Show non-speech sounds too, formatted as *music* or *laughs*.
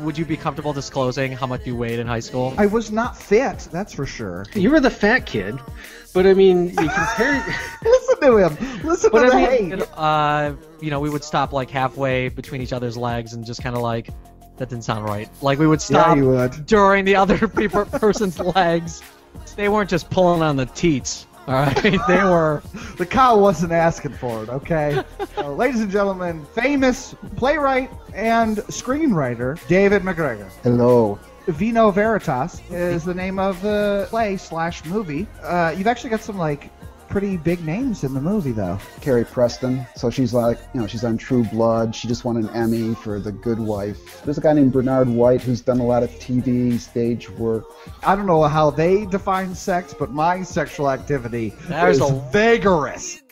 Would you be comfortable disclosing how much you weighed in high school? I was not fit, that's for sure. You were the fat kid, but I mean, you compare. *laughs* *laughs* Listen to him. Listen But to I the mean, hate. Uh, you know, we would stop like halfway between each other's legs and just kind of like, that didn't sound right. Like we would Yeah, stop you would. during the other *laughs* pe- person's legs. They weren't just pulling on the teats. All right, they were. The cow wasn't asking for it, okay? *laughs* Uh, ladies and gentlemen, famous playwright and screenwriter David MacGregor. Hello. Vino Veritas is the name of the play slash movie. Uh, you've actually got some like pretty big names in the movie, though. Carrie Preston. So she's like, you know, she's on True Blood. She just won an Emmy for The Good Wife. There's a guy named Bernard White who's done a lot of TV, stage work. I don't know how they define sex, but my sexual activity There's is a- vigorous.